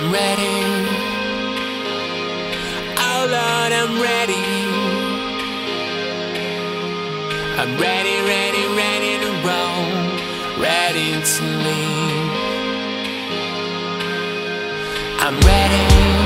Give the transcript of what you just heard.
I'm ready. Oh Lord, I'm ready. I'm ready, ready, ready to roll, ready to leave. I'm ready.